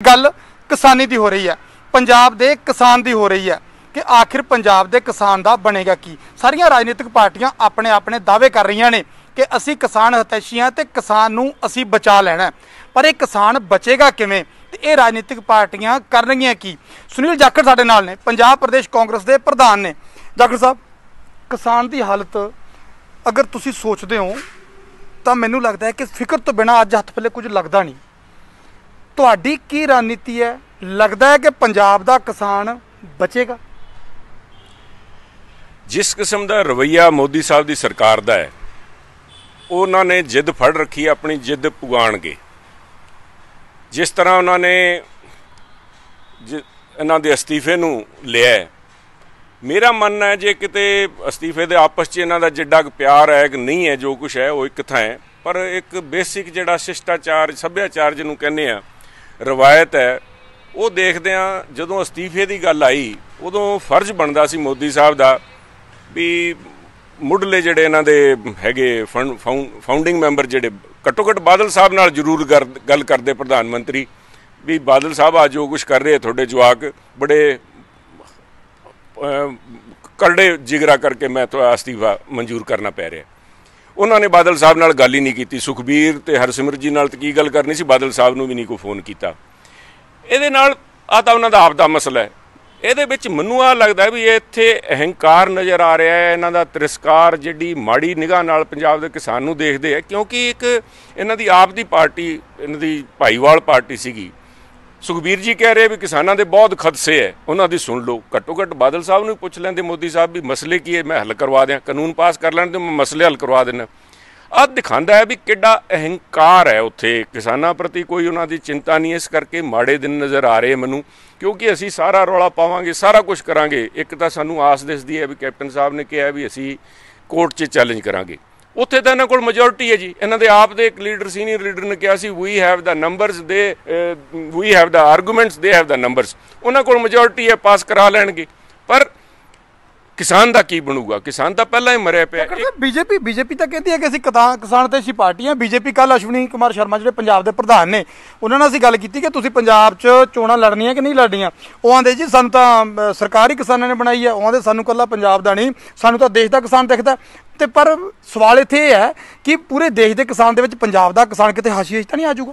ਗੱਲ ਕਿਸਾਨੀ ਦੀ ਹੋ ਰਹੀ ਹੈ। ਪੰਜਾਬ ਦੇ ਕਿਸਾਨ ਦੀ ਹੋ ਰਹੀ ਹੈ ਕਿ ਆਖਿਰ ਪੰਜਾਬ ਦੇ ਕਿਸਾਨ ਦਾ ਬਣੇਗਾ ਕੀ? ਸਾਰੀਆਂ ਰਾਜਨੀਤਿਕ ਪਾਰਟੀਆਂ ਆਪਣੇ ਆਪਣੇ ਦਾਅਵੇ ਕਰ ਰਹੀਆਂ ਨੇ ਕਿ ਅਸੀਂ ਕਿਸਾਨ ਹਤੈਸ਼ੀਆਂ ਤੇ ਕਿਸਾਨ ਨੂੰ ਅਸੀਂ ਬਚਾ ਲੈਣਾ ਪਰ ਇਹ ਕਿਸਾਨ ਬਚੇਗਾ ਕਿਵੇਂ? ਤੇ ਇਹ ਰਾਜਨੀਤਿਕ ਪਾਰਟੀਆਂ ਕਰਨਗੀਆਂ ਕੀ? ਸੁਨੀਲ ਜਾਖੜ ਸਾਡੇ ਨਾਲ ਨੇ, ਪੰਜਾਬ ਪ੍ਰਦੇਸ਼ ਕਾਂਗਰਸ ਦੇ ਪ੍ਰਧਾਨ ਨੇ। ਜਾਖੜ ਸਾਹਿਬ, ਕਿਸਾਨ ਦੀ ਹਾਲਤ ਅਗਰ ਤੁਸੀਂ ਸੋਚਦੇ ਹੋ ਤਾਂ ਮੈਨੂੰ ਲੱਗਦਾ ਹੈ ਕਿ ਫਿਕਰ ਤੋਂ ਬਿਨਾ ਅੱਜ ਹੱਥ ਪੱਲੇ ਕੁਝ ਲੱਗਦਾ ਨਹੀਂ। ਤੁਹਾਡੀ ਕੀ ਰਣਨੀਤੀ ਹੈ? ਲੱਗਦਾ ਹੈ ਕਿ ਪੰਜਾਬ ਦਾ ਕਿਸਾਨ ਬਚੇਗਾ। ਜਿਸ ਕਿਸਮ ਦਾ ਰਵਈਆ ਮੋਦੀ ਸਾਹਿਬ ਦੀ ਸਰਕਾਰ ਦਾ ਹੈ, ਉਹਨਾਂ ਨੇ ਜਿੱਦ ਫੜ ਰੱਖੀ ਆਪਣੀ ਜਿੱਦ ਪੁਗਾਣਗੇ। ਜਿਸ ਤਰ੍ਹਾਂ ਉਹਨਾਂ ਨੇ ਜਿ- ਇਹਨਾਂ ਦੇ ਅਸਤੀਫੇ ਨੂੰ ਲਿਆ ਮੇਰਾ ਮੰਨਣਾ ਹੈ ਜੇ ਕਿਤੇ ਅਸਤੀਫੇ ਦੇ ਆਪਸ 'ਚ ਇਹਨਾਂ ਦਾ ਜਿੱਡਾ ਪਿਆਰ ਹੈ ਕਿ ਨਹੀਂ ਹੈ, ਜੋ ਕੁਝ ਹੈ, ਉਹ ਇੱਕ ਥਾਂ ਹੈ, ਪਰ ਇੱਕ ਬੇਸਿਕ ਜਿਹੜਾ ਸ਼ਿਸ਼ਟਾਚਾਰ, ਸੱਭਿਆਚਾਰ ਜਿਹਨੂੰ ਕਹਿੰਦੇ ਆ ਰਵਾਇਤ ਹੈ, ਉਹ ਦੇਖਦੇ ਆ ਜਦੋਂ ਅਸਤੀਫੇ ਦੀ ਗੱਲ ਆਈ, ਉਦੋਂ ਫਰਜ਼ ਬਣਦਾ ਸੀ ਮੋਦੀ ਸਾਹਿਬ ਦਾ ਵੀ ਮੁੱਢਲੇ ਜਿਹੜੇ ਇਹਨਾਂ ਦੇ ਹੈਗੇ ਫੰ- ਫਾਊਂਡਿੰਗ ਮੈਂਬਰ ਜਿਹੜੇ ਘੱਟੋ ਘੱਟ ਬਾਦਲ ਸਾਹਿਬ ਨਾਲ ਜ਼ਰੂਰ ਗਰ- ਗੱਲ ਕਰਦੇ ਪ੍ਰਧਾਨ ਮੰਤਰੀ, ਵੀ ਬਾਦਲ ਸਾਹਿਬ ਆ ਜੋ ਕੁਝ ਕਰ ਰਹੇ ਤੁਹਾਡੇ ਜਵਾਕ ਬੜੇ ਕਰੜੇ ਜਿਗਰਾ ਕਰਕੇ ਮੈਂ ਤੋਂ ਅਸਤੀਫਾ ਮਨਜ਼ੂਰ ਕਰਨਾ ਪੈ ਰਿਹਾ। ਉਹਨਾਂ ਨੇ ਬਾਦਲ ਸਾਹਿਬ ਨਾਲ ਗੱਲ ਹੀ ਨਹੀਂ ਕੀਤੀ। ਸੁਖਬੀਰ ਤੇ ਹਰਸਿਮਰਤ ਜੀ ਨਾਲ ਤਾਂ ਕੀ ਗੱਲ ਕਰਨੀ ਸੀ? ਬਾਦਲ ਸਾਹਿਬ ਨੂੰ ਵੀ ਨਹੀਂ ਕੋਈ ਫੋਨ ਕੀਤਾ। ਇਹਦੇ ਨਾਲ ਆ ਤਾਂ ਉਹਨਾਂ ਦਾ ਆਪ ਦਾ ਮਸਲਾ ਹੈ। ਇਹਦੇ ਵਿੱਚ ਮੈਨੂੰ ਆ ਲੱਗਦਾ ਵੀ ਇੱਥੇ ਅਹੰਕਾਰ ਨਜ਼ਰ ਆ ਰਿਹਾ ਹੈ। ਇਹਨਾਂ ਦਾ ਤਿਰਸਕਾਰ ਜਿਹੜੀ ਮਾੜੀ ਨਿਗਾਹ ਨਾਲ ਪੰਜਾਬ ਦੇ ਕਿਸਾਨ ਨੂੰ ਦੇਖਦੇ ਆ, ਕਿਉਂਕਿ ਇੱਕ ਇਹਨਾਂ ਦੀ ਆਪ ਦੀ ਪਾਰਟੀ, ਇਹਨਾਂ ਦੀ ਭਾਈਵਾਲ ਪਾਰਟੀ ਸੀਗੀ। ਸੁਖਬੀਰ ਜੀ ਕਹਿ ਰਹੇ ਵੀ ਕਿਸਾਨਾਂ ਦੇ ਬਹੁਤ ਖਦਸੇ ਹੈ ਉਹਨਾਂ ਦੀ ਸੁਣ ਲਓ। ਘੱਟੋ ਘੱਟ ਬਾਦਲ ਸਾਹਿਬ ਨੂੰ ਵੀ ਪੁੱਛ ਲੈਂਦੇ, ਮੋਦੀ ਸਾਹਿਬ ਵੀ ਮਸਲੇ ਕੀ ਹੈ ਮੈਂ ਹੱਲ ਕਰਵਾ ਦਿਆਂ। ਕਾਨੂੰਨ ਪਾਸ ਕਰ ਲੈਣ ਤੇ ਮੈਂ ਮਸਲੇ ਹੱਲ ਕਰਵਾ ਦਿੰਦਾ ਆਹ ਦਿਖਾਉਂਦਾ ਹੈ ਵੀ ਕਿੱਡਾ ਅਹੰਕਾਰ ਹੈ ਉੱਥੇ। ਕਿਸਾਨਾਂ ਪ੍ਰਤੀ ਕੋਈ ਉਹਨਾਂ ਦੀ ਚਿੰਤਾ ਨਹੀਂ। ਇਸ ਕਰਕੇ ਮਾੜੇ ਦਿਨ ਨਜ਼ਰ ਆ ਰਹੇ ਮੈਨੂੰ। ਕਿਉਂਕਿ ਅਸੀਂ ਸਾਰਾ ਰੌਲਾ ਪਾਵਾਂਗੇ, ਸਾਰਾ ਕੁਝ ਕਰਾਂਗੇ। ਇੱਕ ਤਾਂ ਸਾਨੂੰ ਆਸ ਦਿਸਦੀ ਹੈ ਵੀ ਕੈਪਟਨ ਸਾਹਿਬ ਨੇ ਕਿਹਾ ਵੀ ਅਸੀਂ ਕੋਰਟ 'ਚ ਚੈਲੰਜ ਕਰਾਂਗੇ। ਉੱਥੇ ਤਾਂ ਇਹਨਾਂ ਕੋਲ ਮੈਜੋਰਿਟੀ ਹੈ ਜੀ। ਇਹਨਾਂ ਦੇ ਆਪ ਦੇ ਇੱਕ ਲੀਡਰ ਸੀਨੀਅਰ ਲੀਡਰ ਨੇ ਕਿਹਾ ਸੀ ਵੀ ਹੈਵ ਦਾ ਨੰਬਰਸ ਦੇ ਵੀ ਹੈਵ ਦਾ ਆਰਗੂਮੈਂਟਸ ਦੇ ਹੈਵ ਦਾ ਨੰਬਰਸ ਉਹਨਾਂ ਕੋਲ ਮੈਜੋਰਿਟੀ ਹੈ ਪਾਸ ਕਰਾ ਲੈਣਗੇ। ਪਰ ਕਿਸਾਨ ਦਾ ਕੀ ਬਣੂਗਾ? ਕਿਸਾਨ ਤਾਂ ਪਹਿਲਾਂ ਹੀ ਮਰਿਆ ਪਿਆ। ਇੱਕ- ਬੀਜੇਪੀ ਬੀਜੇਪੀ ਤਾਂ ਕਹਿੰਦੀ ਹੈ ਕਿ ਅਸੀਂ ਕਿਤਾ- ਕਿਸਾਨ ਤੇ ਪਾਰਟੀ ਹਾਂ ਬੀਜੇਪੀ ਕੱਲ ਅਸ਼ਵਨੀ ਕੁਮਾਰ ਸ਼ਰਮਾ, ਜਿਹੜੇ ਪੰਜਾਬ ਦੇ ਪ੍ਰਧਾਨ ਨੇ, ਉਹਨਾਂ ਨਾਲ ਅਸੀਂ ਗੱਲ ਕੀਤੀ ਕਿ ਤੁਸੀਂ ਪੰਜਾਬ 'ਚ ਚੋਣਾਂ ਲੜਨੀਆਂ ਕਿ ਨਹੀਂ ਲੜਨੀਆਂ? ਉਹ ਆਂਦੇ ਜੀ, ਸਾਨੂੰ ਤਾਂ ਸਰਕਾਰੀ ਕਿਸਾਨਾਂ ਨੇ ਬਣਾਈ ਹੈ। ਉਹ ਆਂਦੇ, ਸਾਨੂੰ ਕੱਲਾ ਪੰਜਾਬ ਦਾ ਨਹੀਂ। ਸਾਨੂੰ ਤਾਂ ਦੇਸ਼ ਦਾ ਕਿਸਾਨ ਦਿਖਦਾ ਤੇ ਪਰ ਸਵਾਲ ਇੱਥੇ ਇਹ ਹੈ ਕਿ ਪੂਰੇ ਦੇਸ਼ ਦੇ ਕਿਸਾਨ ਦੇ ਵਿੱਚ ਪੰਜਾਬ ਦਾ ਕਿਸਾਨ ਕਿਤੇ ਹਾਸ਼ੀਏ 'ਚ ਤਾਂ ਨਹੀਂ ਆ ਜਾਊਗਾ?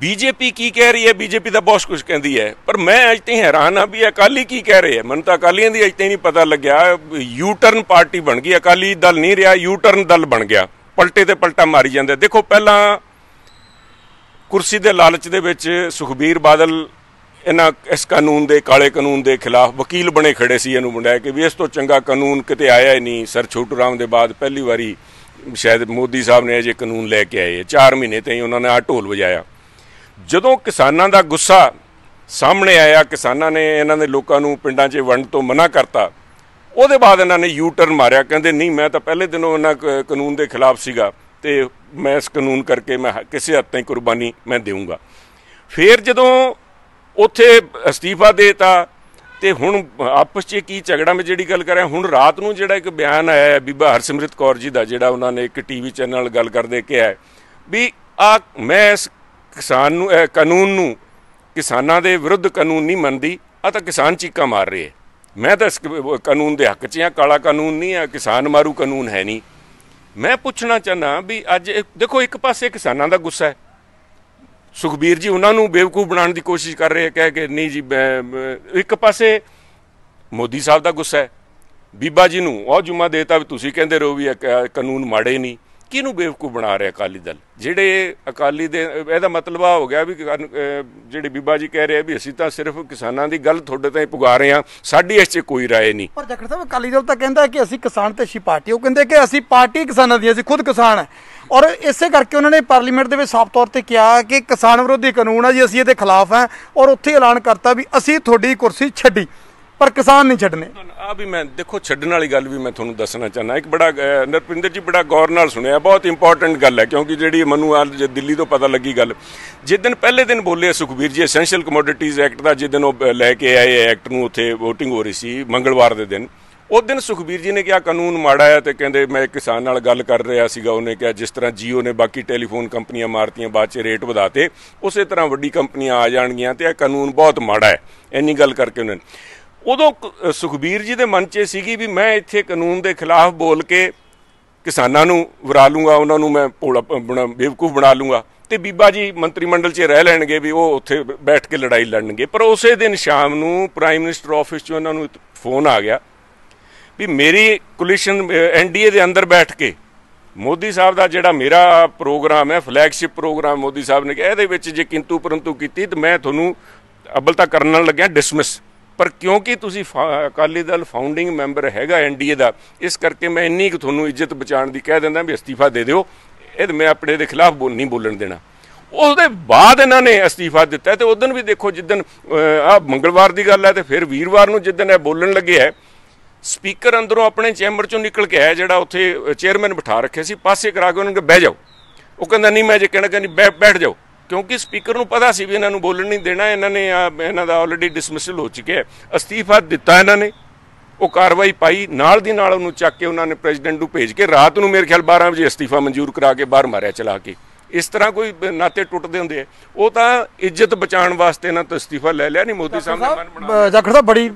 ਬੀਜੇਪੀ ਕੀ ਕਹਿ ਰਹੀ ਹੈ? ਬੀਜੇਪੀ ਤਾਂ ਬਹੁਤ ਕੁਝ ਕਹਿੰਦੀ ਹੈ। ਪਰ ਮੈਂ ਅਜ ਤੇ ਹੈਰਾਨ ਆ ਵੀ ਅਕਾਲੀ ਕੀ ਕਹਿ ਰਹੇ ਹੈ? ਮੈਨੂੰ ਤਾਂ ਅਕਾਲੀਆਂ ਦੀ ਅਜ ਤੇ ਨਹੀਂ ਪਤਾ ਲੱਗਿਆ। ਯੂ ਟਰਨ ਪਾਰਟੀ ਬਣ ਗਈ। ਅਕਾਲੀ ਦਲ ਨਹੀਂ ਰਿਹਾ ਯੂ ਟਰਨ ਦਲ ਬਣ ਗਿਆ। ਪਲਟੇ ਤੇ ਪਲਟਾ ਮਾਰੀ ਜਾਂਦੇ। ਦੇਖੋ, ਪਹਿਲਾਂ ਕੁਰਸੀ ਦੇ ਲਾਲਚ ਦੇ ਵਿੱਚ ਸੁਖਬੀਰ ਬਾਦਲ ਇਹਨਾਂ ਇਸ ਕਾਨੂੰਨ ਦੇ, ਕਾਲੇ ਕਾਨੂੰਨ ਦੇ ਖਿਲਾਫ ਵਕੀਲ ਬਣੇ ਖੜੇ ਸੀ ਇਹਨੂੰ ਮੁੰਡਾ ਕਿ ਵੀ ਇਸ ਤੋਂ ਚੰਗਾ ਕਾਨੂੰਨ ਕਿਤੇ ਆਇਆ ਹੀ ਨਹੀਂ। ਸਰ ਛੋਟੂ ਰਾਮ ਦੇ ਬਾਅਦ ਪਹਿਲੀ ਵਾਰੀ ਸ਼ਾਇਦ ਮੋਦੀ ਸਾਹਿਬ ਨੇ ਅਜੇ ਕਾਨੂੰਨ ਲੈ ਕੇ ਆਏ। 4 ਮਹੀਨੇ ਤੇ ਹੀ ਉਹਨਾਂ ਨੇ ਆ ਢੋਲ ਵਜਾਇਆ। ਜਦੋਂ ਕਿਸਾਨਾਂ ਦਾ ਗੁੱਸਾ ਸਾਹਮਣੇ ਆਇਆ, ਕਿਸਾਨਾਂ ਨੇ ਇਹਨਾਂ ਦੇ ਲੋਕਾਂ ਨੂੰ ਪਿੰਡਾਂ 'ਚ ਵੰਡ ਤੋਂ ਮਨਾ ਕਰਤਾ, ਉਹਦੇ ਬਾਅਦ ਇਹਨਾਂ ਨੇ ਯੂ ਟਰਨ ਮਾਰਿਆ, ਕਹਿੰਦੇ, ਨਹੀਂ, ਮੈਂ ਤਾਂ ਪਹਿਲੇ ਦਿਨੋਂ ਇਹਨਾਂ ਕ- ਕਾਨੂੰਨ ਦੇ ਖਿਲਾਫ ਸੀਗਾ ਤੇ ਮੈਂ ਇਸ ਕਾਨੂੰਨ ਕਰਕੇ ਮੈਂ ਕਿਸੇ ਹੱਦ ਤਾਈਂ ਕੁਰਬਾਨੀ ਮੈਂ ਦੇਵਾਂਗਾ ਫਿਰ ਜਦੋਂ ਉੱਥੇ ਅਸਤੀਫਾ ਦੇਤਾ ਤੇ ਹੁਣ ਆਪਸ 'ਚ ਕੀ ਝਗੜਾ ਮੈਂ ਜਿਹੜੀ ਗੱਲ ਕਰ ਰਿਹਾ ਹੁਣ ਰਾਤ ਨੂੰ ਜਿਹੜਾ ਇੱਕ ਬਿਆਨ ਆਇਆ ਹੈ, ਬੀਬਾ ਹਰਸਿਮਰਤ ਕੌਰ ਜੀ ਦਾ, ਜਿਹੜਾ ਉਹਨਾਂ ਨੇ ਇੱਕ ਟੀਵੀ ਚੈਨਲ ਨਾਲ ਗੱਲ ਕਰਦੇ ਕਿਹਾ ਵੀ ਆ ਮੈਂ ਇਸ ਕਿਸਾਨ ਨੂੰ ਇਹ ਕਾਨੂੰਨ ਨੂੰ, ਕਿਸਾਨਾਂ ਦੇ ਵਿਰੁੱਧ ਕਾਨੂੰਨ ਨਹੀਂ ਮੰਨਦੀ ਆ ਤਾਂ ਕਿਸਾਨ ਚੀਕਾਂ ਮਾਰ ਰਹੇ ਮੈਂ ਤਾਂ ਇਸ ਕਾਨੂੰਨ ਦੇ ਹੱਕ 'ਚ ਹਾਂ ਕਾਲਾ ਕਾਨੂੰਨ ਨਹੀਂ ਆ ਕਿਸਾਨ ਮਾਰੂ ਕਾਨੂੰਨ ਹੈ ਨਹੀਂ। ਮੈਂ ਪੁੱਛਣਾ ਚਾਹਨਾ ਵੀ ਅੱਜ ਦੇਖੋ, ਇੱਕ ਪਾਸੇ ਕਿਸਾਨਾਂ ਦਾ ਗੁੱਸਾ ਹੈ। ਸੁਖਬੀਰ ਜੀ, ਉਹਨਾਂ ਨੂੰ ਬੇਵਕੂਫ ਬਣਾਉਣ ਦੀ ਕੋਸ਼ਿਸ਼ ਕਰ ਰਹੇ ਕਹਿ ਕੇ ਨਹੀਂ ਜੀ ਇੱਕ ਪਾਸੇ ਮੋਦੀ ਸਾਹਿਬ ਦਾ ਗੁੱਸਾ ਹੈ। ਬੀਬਾ ਜੀ ਨੂੰ ਉਹ ਜੁਮਾ ਦੇਤਾ ਵੀ ਤੁਸੀਂ ਕਹਿੰਦੇ ਰਹੋ ਵੀ ਕਾਨੂੰਨ ਮਾੜੇ ਨਹੀਂ। ਕਿਹਨੂੰ ਬੇਵਕੂਫ ਬਣਾ ਰਿਹਾ ਅਕਾਲੀ ਦਲ? ਜਿਹੜੇ ਅਕਾਲੀ ਦੇ, ਇਹਦਾ ਮਤਲਬ ਆ ਹੋ ਗਿਆ ਵੀ ਜਿਹੜੇ ਬੀਬਾ ਜੀ ਕਹਿ ਰਹੇ ਆ ਵੀ ਅਸੀਂ ਤਾਂ ਸਿਰਫ ਕਿਸਾਨਾਂ ਦੀ ਗੱਲ ਤੁਹਾਡੇ ਤਾਈਂ ਪੁਗਾ ਰਹੇ ਹਾਂ, ਸਾਡੀ ਇਸ 'ਚ ਕੋਈ ਰਾਏ ਨਹੀਂ। ਪਰ ਜਖੜ ਸਾਹਿਬ ਅਕਾਲੀ ਦਲ ਤਾਂ ਕਹਿੰਦਾ ਕਿ ਅਸੀਂ ਕਿਸਾਨ ਤੇ ਪਾਰਟੀ ਉਹ ਕਹਿੰਦੇ ਕਿ ਅਸੀਂ ਪਾਰਟੀ ਕਿਸਾਨਾਂ ਦੀ, ਅਸੀਂ ਖੁਦ ਕਿਸਾਨ ਹੈ ਔਰ ਇਸੇ ਕਰਕੇ ਉਹਨਾਂ ਨੇ ਪਾਰਲੀਮੈਂਟ ਦੇ ਵਿੱਚ ਸਾਫ਼ ਤੌਰ ਤੇ ਕਿਹਾ ਕਿ ਕਿਸਾਨ ਵਿਰੋਧੀ ਕਾਨੂੰਨ ਆ ਜੀ, ਅਸੀਂ ਇਹਦੇ ਖਿਲਾਫ ਹਾਂ ਔਰ ਉੱਥੇ ਐਲਾਨ ਕਰਤਾ ਵੀ ਅਸੀਂ ਤੁਹਾਡੀ ਕੁਰਸੀ ਛੱਡੀ, ਪਰ ਕਿਸਾਨ ਨਹੀਂ ਛੱਡਨੇ। ਆ ਵੀ ਮੈਂ, ਦੇਖੋ, ਛੱਡਣ ਵਾਲੀ ਗੱਲ ਵੀ ਮੈਂ ਤੁਹਾਨੂੰ ਦੱਸਣਾ ਚਾਹਨਾ ਇੱਕ ਬੜਾ ਨਰਪਿੰਦਰ ਜੀ ਬੜਾ ਗੌਰ ਨਾਲ ਸੁਣਿਆ, ਬਹੁਤ ਇੰਪੋਰਟੈਂਟ ਗੱਲ ਹੈ, ਕਿਉਂਕਿ ਜਿਹੜੀ ਮੈਨੂੰ ਅੱਜ ਦਿੱਲੀ ਤੋਂ ਪਤਾ ਲੱਗੀ ਗੱਲ। ਜਿਸ ਦਿਨ ਪਹਿਲੇ ਦਿਨ ਬੋਲੇ ਸੁਖਬੀਰ ਜੀ ਐਸੈਂਸ਼ੀਅਲ ਕਮੋਡਿਟੀਜ਼ ਐਕਟ ਦਾ ਜਿਸ ਦਿਨ ਉਹ ਲੈ ਕੇ ਆਏ ਐਕਟ ਨੂੰ, ਉੱਥੇ VOTING ਹੋ ਰਹੀ ਸੀ, ਮੰਗਲਵਾਰ ਦੇ ਦਿਨ, ਉਸ ਦਿਨ ਸੁਖਬੀਰ ਜੀ ਨੇ ਕਿਹਾ, ਕਾਨੂੰਨ ਮਾੜਾ ਹੈ ਤੇ ਕਹਿੰਦੇ, ਮੈਂ ਕਿਸਾਨ ਨਾਲ ਗੱਲ ਕਰ ਰਿਹਾ ਸੀਗਾ। ਉਹਨੇ ਕਿਹਾ, ਜਿਸ ਤਰ੍ਹਾਂ ਜੀਓ ਨੇ ਬਾਕੀ ਟੈਲੀਫੋਨ ਕੰਪਨੀਆਂ ਮਾਰਤੀਆਂ, ਬਾਅਦ ਚ ਰੇਟ ਵਧਾਤੇ, ਉਸੇ ਤਰ੍ਹਾਂ ਵੱਡੀ ਕੰਪਨੀਆਂ ਆ ਜਾਣਗੀਆਂ ਤੇ ਇਹ ਕਾਨੂੰਨ ਬਹੁਤ ਮਾੜਾ ਹੈ। ਇੰਨੀ ਗੱਲ ਕਰਕੇ ਉਹਨਾਂ ਨੇ ਉਦੋਂ ਸੁਖਬੀਰ ਜੀ ਦੇ ਮਨ 'ਚ ਇਹ ਸੀਗੀ ਵੀ ਮੈਂ ਇੱਥੇ ਕਾਨੂੰਨ ਦੇ ਖਿਲਾਫ ਬੋਲ ਕੇ ਕਿਸਾਨਾਂ ਨੂੰ ਵਰਾ ਲੂੰਗਾ, ਉਹਨਾਂ ਨੂੰ ਮੈਂ ਭੋਲਾ ਬਣਾ, ਬੇਵਕੂਫ ਬਣਾ ਲੂੰਗਾ। ਤੇ ਬੀਬਾ ਜੀ ਮੰਤਰੀ ਮੰਡਲ 'ਚ ਰਹਿ ਲੈਣਗੇ ਵੀ ਉਹ ਉੱਥੇ ਬੈਠ ਕੇ ਲੜਾਈ ਲੜਨਗੇ। ਪਰ ਉਸੇ ਦਿਨ ਸ਼ਾਮ ਨੂੰ ਪ੍ਰਾਈਮ ਮਿਨਿਸਟਰ ਆਫਿਸ 'ਚੋਂ ਉਹਨਾਂ ਨੂੰ ਫੋਨ ਆ ਗਿਆ ਵੀ ਮੇਰੀ ਕੋਲੀਸ਼ਨ ਐਨਡੀਏ ਦੇ ਅੰਦਰ ਬੈਠ ਕੇ ਮੋਦੀ ਸਾਹਿਬ ਦਾ ਜਿਹੜਾ ਮੇਰਾ ਪ੍ਰੋਗਰਾਮ ਹੈ, ਫਲੈਗਸ਼ਿਪ ਪ੍ਰੋਗਰਾਮ ਮੋਦੀ ਸਾਹਿਬ ਨੇ ਕਿਹਾ, ਇਹਦੇ ਵਿੱਚ ਜੇ ਕਿੰਤੂ ਪਰੰਤੂ ਕੀਤੀ ਤੇ ਮੈਂ ਤੁਹਾਨੂੰ ਅਬਲ ਤਾਂ ਕਰਨ ਲੱਗਿਆ ਡਿਸਮਿਸ ਪਰ ਕਿਉਂਕਿ ਤੁਸੀਂ ਫਾ- ਅਕਾਲੀ ਦਲ ਫਾਊਂਡਿੰਗ ਮੈਂਬਰ ਹੈਗਾ ਐਨਡੀਏ ਦਾ, ਇਸ ਕਰਕੇ ਮੈਂ ਇੰਨੀ ਕੁ ਤੁਹਾਨੂੰ ਇੱਜ਼ਤ ਬਚਾਉਣ ਦੀ ਕਹਿ ਦਿੰਦਾ ਵੀ ਅਸਤੀਫਾ ਦੇ ਦਿਓ। ਇਹ ਮੈਂ ਆਪਣੇ ਦੇ ਖਿਲਾਫ ਬੋਲ, ਨਹੀਂ ਬੋਲਣ ਦੇਣਾ। ਉਹਦੇ ਬਾਅਦ ਇਹਨਾਂ ਨੇ ਅਸਤੀਫਾ ਦਿੱਤਾ ਤੇ ਉਦੋਂ ਵੀ ਦੇਖੋ ਜਿੱਦਨ ਆ ਮੰਗਲਵਾਰ ਦੀ ਗੱਲ ਹੈ ਤੇ ਫਿਰ ਵੀਰਵਾਰ ਨੂੰ ਜਿੱਦਨ ਇਹ ਬੋਲਣ ਲੱਗੇ ਹੈ, ਸਪੀਕਰ ਅੰਦਰੋਂ ਆਪਣੇ ਚੈਂਬਰ ਚੋਂ ਨਿਕਲ ਕੇ ਆਇਆ ਜਿਹੜਾ ਉੱਥੇ ਚੇਅਰਮੈਨ ਬਿਠਾ ਰੱਖਿਆ ਸੀ, ਪਾਸੇ ਕਰਾ ਕੇ ਉਹਨਾਂ ਨੇ ਬਹਿ ਜਾਓ। ਉਹ ਕਹਿੰਦਾ, ਨਹੀਂ, ਮੈਂ ਜੇ ਕਹਿਣਾ ਕਹਿੰਦੀ ਬੈ- ਬੈਠ ਜਾਓ। ਕਿਉਂਕਿ ਸਪੀਕਰ ਨੂੰ ਪਤਾ ਸੀ ਵੀ ਇਹਨਾਂ ਨੂੰ ਬੋਲਣ ਨਹੀਂ ਦੇਣਾ ਇਹਨਾਂ ਨੇ ਇਹਨਾਂ ਦਾ ਆਲਰੇਡੀ ਡਿਸਮਿਸਲ ਹੋ ਚੁੱਕਿਆ ਹੈ। ਅਸਤੀਫਾ ਦਿੱਤਾ ਇਹਨਾਂ ਨੇ। ਉਹ ਕਾਰਵਾਈ ਪਾਈ ਨਾਲ ਦੀ ਨਾਲ ਉਹਨੂੰ ਚੱਕ ਕੇ ਉਹਨਾਂ ਨੇ ਪ੍ਰੈਜ਼ੀਡੈਂਟ ਨੂੰ ਭੇਜ ਕੇ ਰਾਤ ਨੂੰ ਮੇਰੇ ਖਿਆਲ 12 ਵਜੇ ਅਸਤੀਫਾ ਮਨਜ਼ੂਰ ਕਰਾ ਕੇ ਬਾਹਰ ਮਾਰਿਆ ਚਲਾ ਕੇ। ਇਸ ਤਰ੍ਹਾਂ ਕੋਈ ਨਾਤੇ ਟੁੱਟਦੇ ਹੁੰਦੇ ਆ। ਉਹ ਤਾਂ ਇੱਜ਼ਤ ਬਚਾਉਣ ਵਾਸਤੇ ਇਹਨਾਂ ਤੋਂ ਅਸਤੀਫਾ ਲੈ ਲਿਆ ਨਹੀਂ ਮੋਦੀ ਸਾਹਿਬ ਨੇ ਮਨ ਬਣਾ ਅ, ਜਾਖੜ ਸਾਹਿਬ ਬੜੀ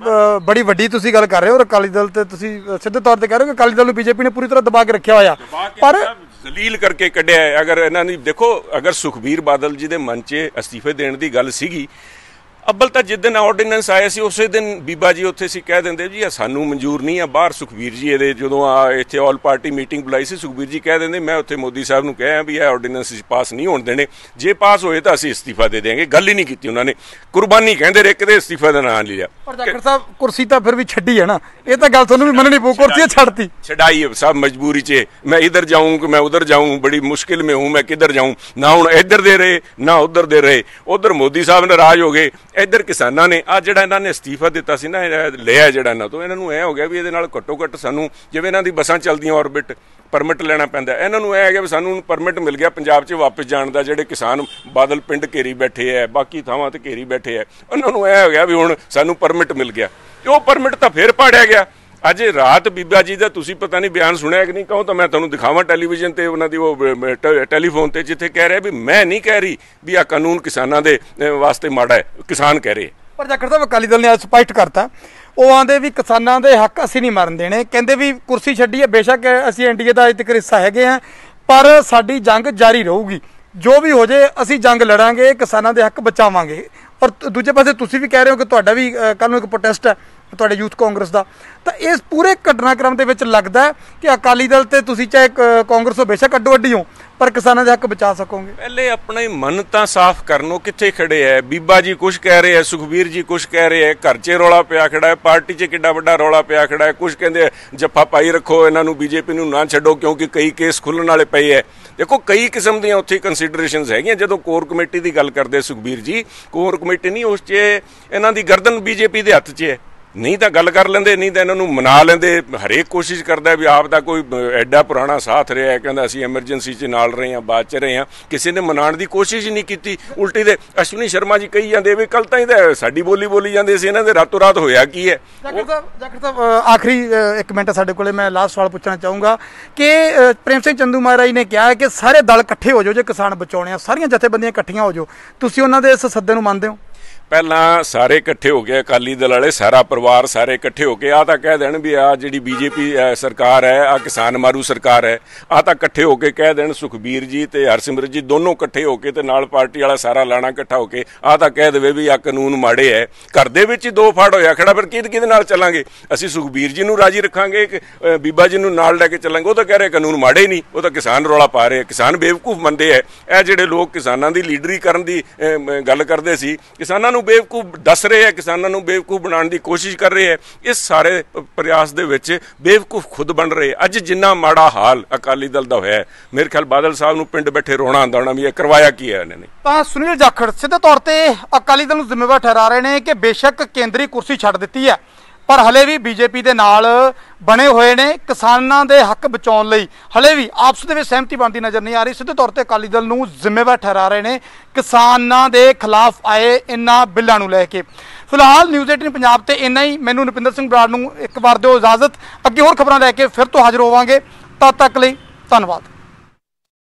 ਬੜੀ ਵੱਡੀ ਤੁਸੀਂ ਗੱਲ ਕਰ ਰਹੇ ਹੋ ਔਰ ਅਕਾਲੀ ਦਲ ਤੇ ਤੁਸੀਂ ਸਿੱਧੇ ਤੌਰ ਤੇ ਕਹਿ ਰਹੇ ਹੋ ਕਿ ਅਕਾਲੀ ਦਲ ਨੂੰ ਬੀਜੇਪੀ ਨੇ ਪੂਰੀ ਤਰ੍ਹਾਂ ਦਬਾ ਕੇ ਰੱਖਿਆ ਹੋਇਆ। ਪਰ ਜ਼ਲੀਲ ਕਰਕੇ ਕੱਢਿਆ ਅਗਰ ਇਹਨਾਂ ਨੇ ਦੇਖੋ, ਅਗਰ ਸੁਖਬੀਰ ਬਾਦਲ ਜੀ ਦੇ ਮਨ 'ਚ ਅਸਤੀਫੇ ਦੇਣ ਦੀ ਗੱਲ ਸੀਗੀ ਅੱਬਲ ਤਾਂ ਜਿਸ ਦਿਨ ਆਰਡੀਨੈਂਸ ਆਇਆ ਸੀ ਉਸੇ ਦਿਨ ਬੀਬਾ ਜੀ ਉੱਥੇ ਸੀ ਕਹਿ ਦਿੰਦੇ ਜੀ ਇਹ ਸਾਨੂੰ ਮਨਜ਼ੂਰ ਨਹੀਂ ਆ ਬਾਹਰ ਸੁਖਵੀਰ ਜੀ ਇਹਦੇ ਜਦੋਂ ਆ ਇੱਥੇ ਆਲ ਪਾਰਟੀ ਮੀਟਿੰਗ ਬੁਲਾਈ ਸੀ ਸੁਖਵੀਰ ਜੀ ਕਹਿ ਦਿੰਦੇ ਮੈਂ ਉੱਥੇ ਮੋਦੀ ਸਾਹਿਬ ਨੂੰ ਕਹਿਆ ਵੀ ਇਹ ਆਰਡੀਨੈਂਸ ਪਾਸ ਨਹੀਂ ਹੋਣ ਦੇਣੇ ਜੇ ਪਾਸ ਹੋਏ ਤਾਂ ਅਸੀਂ ਅਸਤੀਫਾ ਦੇ ਦੇਵਾਂਗੇ ਗੱਲ ਹੀ ਨਹੀਂ ਕੀਤੀ ਉਹਨਾਂ ਨੇ। ਕੁਰਬਾਨੀ ਕਹਿੰਦੇ ਰੇ ਕਿਤੇ ਅਸਤੀਫਾ ਦਾ ਨਾਂ ਲਿਆ। ਪਰ ਡਾਕਟਰ ਸਾਹਿਬ ਕੁਰਸੀ ਤਾਂ ਫਿਰ ਵੀ ਛੱਡੀ ਹੈ ਨਾ। ਇਹ ਤਾਂ ਗੱਲ ਤੁਹਾਨੂੰ ਵੀ ਮੰਨਣੀ ਪਊ ਕੁਰਸੀ ਛੱਡਤੀ। ਛਡਾਈ ਹੈ ਸਾਹਿਬ ਮਜਬੂਰੀ 'ਚ ਮੈਂ ਇਧਰ ਜਾਊਂ ਕਿ ਮੈਂ ਉਧਰ ਜਾਊਂ ਬੜੀ ਮੁਸ਼ਕਿਲ ਮੇ ਹੂੰ ਮੈਂ ਕਿੱਧਰ ਜਾਊਂ? ਨਾ ਹੁਣ ਇਧਰ ਦੇ ਰਹੇ ਨਾ ਉਧਰ ਦੇ ਰਹੇ। ਉਧਰ ਮੋਦੀ ਸਾਹਿਬ ਨਾਰਾਜ਼ ਹੋ ਗਏ ਇੱਧਰ ਕਿਸਾਨਾਂ ਨੇ ਆ ਜਿਹੜਾ ਇਹਨਾਂ ਨੇ ਅਸਤੀਫਾ ਦਿੱਤਾ ਸੀ ਨਾ, ਇਹ ਲਿਆ ਜਿਹੜਾ ਇਹਨਾਂ ਤੋਂ, ਇਹਨਾਂ ਨੂੰ ਇਹ ਹੋ ਗਿਆ ਵੀ ਇਹਦੇ ਨਾਲ ਘੱਟੋ ਘੱਟ ਸਾਨੂੰ ਜਿਵੇਂ ਇਹਨਾਂ ਦੀ ਬੱਸਾਂ ਚੱਲਦੀਆਂ ਆਰਬਿਟ ਪਰਮਿਟ ਲੈਣਾ ਪੈਂਦਾ ਇਹਨਾਂ ਨੂੰ ਇਹ ਹੈ ਕਿ ਸਾਨੂੰ ਪਰਮਿਟ ਮਿਲ ਗਿਆ ਪੰਜਾਬ 'ਚ ਵਾਪਸ ਜਾਣ ਦਾ, ਜਿਹੜੇ ਕਿਸਾਨ ਬਾਦਲ ਪਿੰਡ ਘੇਰੀ ਬੈਠੇ ਐ ਬਾਕੀ ਥਾਵਾਂ ਤੇ ਘੇਰੀ ਬੈਠੇ ਐ ਉਹਨਾਂ ਨੂੰ ਇਹ ਹੋ ਗਿਆ ਵੀ ਹੁਣ ਸਾਨੂੰ ਪਰਮਿਟ ਮਿਲ ਗਿਆ। ਤੇ ਉਹ ਪਰਮਿਟ ਤਾਂ ਫੇਰ ਪਾੜਿਆ ਗਿਆ। ਅੱਜ ਰਾਤ ਬੀਬਾ ਜੀ ਦਾ ਤੁਸੀਂ ਪਤਾ ਨਹੀਂ ਬਿਆਨ ਸੁਣਿਆ ਕਿ ਨਹੀਂ? ਕਹੋ ਤਾਂ ਮੈਂ ਤੁਹਾਨੂੰ ਦਿਖਾਵਾਂ ਟੈਲੀਵਿਜ਼ਨ ਤੇ ਉਹਨਾਂ ਦੀ ਉਹ ਟੈਲੀਫੋਨ ਤੇ ਜਿੱਥੇ ਕਹਿ ਰਿਹਾ ਵੀ ਮੈਂ ਨਹੀਂ ਕਹਿ ਰਹੀ ਵੀ ਆ ਕਾਨੂੰਨ ਕਿਸਾਨਾਂ ਦੇ ਵਾਸਤੇ ਮਾੜਾ ਹੈ। ਕਿਸਾਨ ਕਹਿ ਰਹੇ ਪਰ ਜਾਖੜ ਸਾਹਿਬ, ਅਕਾਲੀ ਦਲ ਨੇ ਅੱਜ ਸਪਸ਼ਟ ਕਰਤਾ। ਉਹ ਆਂਦੇ ਵੀ ਕਿਸਾਨਾਂ ਦੇ ਹੱਕ ਅਸੀਂ ਨਹੀਂ ਮਰਨ ਦੇਣੇ। ਕਹਿੰਦੇ ਵੀ ਕੁਰਸੀ ਛੱਡੀ ਹੈ, ਬੇਸ਼ੱਕ ਅਸੀਂ ਐਨਡੀਏ ਦਾ ਅਜੇ ਤੱਕ ਹਿੱਸਾ ਹੈਗੇ ਆ ਪਰ ਸਾਡੀ ਜੰਗ ਜਾਰੀ ਰਹੂਗੀ। ਜੋ ਵੀ ਹੋ ਜੇ, ਅਸੀਂ ਜੰਗ ਲੜਾਂਗੇ, ਕਿਸਾਨਾਂ ਦੇ ਹੱਕ ਬਚਾਵਾਂਗੇ। ਔਰ ਦੂਜੇ ਪਾਸੇ ਤੁਸੀਂ ਵੀ ਕਹਿ ਰਹੇ ਹੋ ਕਿ ਤੁਹਾਡਾ ਵੀ ਕੱਲ ਨੂੰ ਇੱਕ ਪ੍ਰੋਟੈਸਟ ਹੈ। ਤੁਹਾਡੇ ਯੂਥ ਕਾਂਗਰਸ ਦਾ, ਤਾਂ ਇਸ ਪੂਰੇ ਘਟਨਾਕ੍ਰਮ ਦੇ ਵਿੱਚ ਲੱਗਦਾ ਕਿ ਅਕਾਲੀ ਦਲ ਤੇ ਤੁਸੀਂ ਚਾਹੇ ਕਾਂਗਰਸ ਹੋ ਬੇਸ਼ੱਕ ਅੱਡੋ ਅੱਡੀ ਹੋ, ਪਰ ਕਿਸਾਨਾਂ ਦੇ ਹੱਕ ਬਚਾ ਸਕੋਗੇ? ਪਹਿਲੇ ਆਪਣਾ ਹੀ ਮਨ ਤਾਂ ਸਾਫ਼ ਕਰਨੋ ਕਿੱਥੇ ਖੜੇ ਐ? ਬੀਬਾ ਜੀ ਕੁਝ ਕਹਿ ਰਹੇ ਐ, ਸੁਖਬੀਰ ਜੀ ਕੁਝ ਕਹਿ ਰਹੇ ਐ, ਘਰ 'ਚ ਰੌਲਾ ਪਿਆ ਖੜਾ ਹੈ ਪਾਰਟੀ 'ਚ ਕਿੱਡਾ ਵੱਡਾ ਰੌਲਾ ਪਿਆ ਖੜਾ ਹੈ ਕੁਝ ਕਹਿੰਦੇ ਜੱਫਾ ਪਾਈ ਰੱਖੋ, ਇਹਨਾਂ ਨੂੰ ਬੀਜੇਪੀ ਨੂੰ ਨਾ ਛੱਡੋ, ਕਿਉਂਕਿ ਕਈ ਕੇਸ ਖੁੱਲਣ ਵਾਲੇ ਪਏ ਐ। ਦੇਖੋ, ਕਈ ਕਿਸਮ ਦੀਆਂ ਉੱਥੇ ਕੰਸੀਡਰੇਸ਼ਨਸ ਹੈਗੀਆਂ, ਜਦੋਂ ਕੋਰ ਕਮੇਟੀ ਦੀ ਗੱਲ ਕਰਦੇ ਸੁਖਬੀਰ ਜੀ, ਕੋਰ ਕਮੇਟੀ ਨਹੀਂ, ਉਸ 'ਚ ਇਹਨਾਂ ਦੀ ਗਰਦਨ ਬੀਜੇਪੀ ਦੇ ਹੱਥ 'ਚ ਹੈ ਨਹੀਂ ਤਾਂ ਗੱਲ ਕਰ ਲੈਂਦੇ, ਨਹੀਂ ਤਾਂ ਇਹਨਾਂ ਨੂੰ ਮਨਾ ਲੈਂਦੇ। ਹਰੇਕ ਕੋਸ਼ਿਸ਼ ਕਰਦਾ ਵੀ ਆਪ ਦਾ ਕੋਈ ਐਡਾ ਪੁਰਾਣਾ ਸਾਥ ਰਿਹਾ ਕਹਿੰਦਾ ਅਸੀਂ ਐਮਰਜੈਂਸੀ 'ਚ ਨਾਲ ਰਹੇ ਹਾਂ, ਬਾਅਦ 'ਚ ਰਹੇ ਹਾਂ। ਕਿਸੇ ਨੇ ਮਨਾਉਣ ਦੀ ਕੋਸ਼ਿਸ਼ ਹੀ ਨਹੀਂ ਕੀਤੀ। ਉਲਟੀ ਦੇ ਅਸ਼ਵਨੀ ਸ਼ਰਮਾ ਜੀ ਕਹੀ ਜਾਂਦੇ ਵੀ ਕੱਲ ਤਾਂ ਹੀ ਤਾਂ ਸਾਡੀ ਬੋਲੀ ਬੋਲੀ ਜਾਂਦੇ ਸੀ, ਇਹਨਾਂ ਦੇ ਰਾਤੋਂ ਰਾਤ ਹੋਇਆ ਕੀ ਹੈ? ਜਾਖੜ ਸਾਹਿਬ ਆਖਰੀ ਇੱਕ ਮਿੰਟ ਸਾਡੇ ਕੋਲੇ ਮੈਂ ਲਾਸਟ ਸਵਾਲ ਪੁੱਛਣਾ ਚਾਹੂੰਗਾ ਕਿ ਪ੍ਰੇਮ ਸਿੰਘ ਚੰਦੂ ਮਹਾਰਾਜ ਨੇ ਕਿਹਾ ਕਿ ਸਾਰੇ ਦਲ ਇਕੱਠੇ ਹੋ ਜਾਓ ਜੇ ਕਿਸਾਨ ਬਚਾਉਣੇ ਆ, ਸਾਰੀਆਂ ਜਥੇਬੰਦੀਆਂ ਇਕੱਠੀਆਂ ਹੋ ਜਾਓ। ਤੁਸੀਂ ਉਹਨਾਂ ਦੇ ਇਸ ਸੱਦੇ ਨੂੰ ਮੰਨਦੇ ਹੋ? ਪਹਿਲਾਂ ਸਾਰੇ ਇਕੱਠੇ ਹੋ ਗਏ, ਅਕਾਲੀ ਦਲ ਵਾਲੇ, ਸਾਰਾ ਪਰਿਵਾਰ ਸਾਰੇ ਇਕੱਠੇ ਹੋ ਕੇ ਆ ਤਾਂ ਕਹਿ ਦੇਣ ਵੀ ਆ ਜਿਹੜੀ ਬੀਜੇਪੀ ਸਰਕਾਰ ਹੈ ਆ ਕਿਸਾਨ ਮਾਰੂ ਸਰਕਾਰ ਹੈ ਆ ਤਾਂ ਇਕੱਠੇ ਹੋ ਕੇ ਕਹਿ ਦੇਣ ਸੁਖਬੀਰ ਜੀ ਤੇ ਹਰਸਿਮਰਤ ਜੀ, ਦੋਨੋਂ ਇਕੱਠੇ ਹੋ ਕੇ ਤੇ ਨਾਲ ਪਾਰਟੀ ਵਾਲਾ ਸਾਰਾ ਲਾਣਾ ਇਕੱਠਾ ਹੋ ਕੇ ਆ ਤਾਂ ਕਹਿ ਦੇਵੇ ਵੀ ਆ ਕਾਨੂੰਨ ਮਾੜੇ ਹੈ। ਘਰ ਦੇ ਵਿੱਚ ਹੀ ਦੋ ਫਾੜ ਹੋਇਆ ਖੜਾ, ਫਿਰ ਕਿਹਦੇ ਕਿਹਦੇ ਨਾਲ ਚੱਲਾਂਗੇ? ਅਸੀਂ ਸੁਖਬੀਰ ਜੀ ਨੂੰ ਰਾਜੀ ਰੱਖਾਂਗੇ ਬੀਬਾ ਜੀ ਨੂੰ ਨਾਲ ਲੈ ਕੇ ਚੱਲਾਂਗੇ। ਉਹ ਤਾਂ ਕਹਿ ਰਹੇ ਕਾਨੂੰਨ ਮਾੜੇ ਨਹੀਂ, ਉਹ ਤਾਂ ਕਿਸਾਨ ਰੌਲਾ ਪਾ ਰਹੇ ਕਿਸਾਨ ਬੇਵਕੂਫ ਮੰਨਦੇ ਐ ਇਹ ਜਿਹੜੇ ਲੋਕ ਕਿਸਾਨਾਂ ਦੀ ਲੀਡਰੀ ਕਰਨ ਦੀ ਗੱਲ ਕਰਦੇ ਸੀ, ਕਿਸਾਨਾਂ ਨੂੰ ਬੇਵਕੂਫ ਦੱਸ ਰਹੇ ਆ ਕਿਸਾਨਾਂ ਨੂੰ ਬੇਵਕੂਫ ਬਣਾਉਣ ਦੀ ਕੋਸ਼ਿਸ਼ ਕਰ ਰਹੇ ਆ ਇਸ ਸਾਰੇ ਪ੍ਰਯਾਸ ਦੇ ਵਿੱਚ ਬੇਵਕੂਫ ਖੁਦ ਬਣ ਰਹੇ ਅੱਜ ਜਿੰਨਾ ਮਾੜਾ ਹਾਲ ਅਕਾਲੀ ਦਲ ਦਾ ਹੋਇਆ ਮੇਰੇ ਖਿਆਲ ਬਾਦਲ ਸਾਹਿਬ ਨੂੰ ਪਿੰਡ ਬੈਠੇ ਰੋਣਾ ਆਉਂਦਾ ਵੀ ਇਹ ਕਰਵਾਇਆ ਕੀ ਹੈ ਇਹਨਾਂ ਨੇ? ਤਾਂ ਸੁਨੀਲ ਜਾਖੜ, ਸਿੱਧੇ ਤੌਰ ਤੇ ਅਕਾਲੀ ਦਲ ਨੂੰ ਜ਼ਿੰਮੇਵਾਰ ਠਹਿਰਾ ਰਹੇ ਨੇ ਕਿ ਬੇਸ਼ੱਕ ਕੇਂਦਰੀ ਕੁਰਸੀ ਛੱਡ ਦਿੱਤੀ ਹੈ। ਪਰ ਹਲੇ ਵੀ ਬੀਜੇਪੀ ਦੇ ਨਾਲ ਬਣੇ ਹੋਏ ਨੇ ਕਿਸਾਨਾਂ ਦੇ ਹੱਕ ਬਚਾਉਣ ਲਈ। ਹਲੇ ਵੀ ਆਪਸ ਦੇ ਵਿੱਚ ਸਹਿਮਤੀ ਬਣਦੀ ਨਜ਼ਰ ਨਹੀਂ ਆ ਰਹੀ। ਸਿੱਧੇ ਤੌਰ ਤੇ ਅਕਾਲੀ ਦਲ ਨੂੰ ਜ਼ਿੰਮੇਵਾਰ ਠਹਿਰਾ ਰਹੇ ਨੇ। ਕਿਸਾਨਾਂ ਦੇ ਖਿਲਾਫ ਆਏ ਇਨ੍ਹਾਂ ਬਿੱਲਾਂ ਨੂੰ ਲੈ ਕੇ। ਫਿਲਹਾਲ ਨਿਊਜ਼ 18 ਪੰਜਾਬ ਤੇ ਇੰਨਾ ਹੀ। ਮੈਨੂੰ ਨੁਪਿੰਦਰ ਸਿੰਘ ਬਰਾੜ ਨੂੰ ਇੱਕ ਵਾਰ ਦਿਓ ਇਜਾਜ਼ਤ। ਅੱਗੇ ਹੋਰ ਖਬਰਾਂ ਲੈ ਕੇ ਫਿਰ ਤੋਂ ਹਾਜ਼ਰ ਹੋਵਾਂਗੇ। ਤਦ ਤੱਕ ਲਈ ਧੰਨਵਾਦ।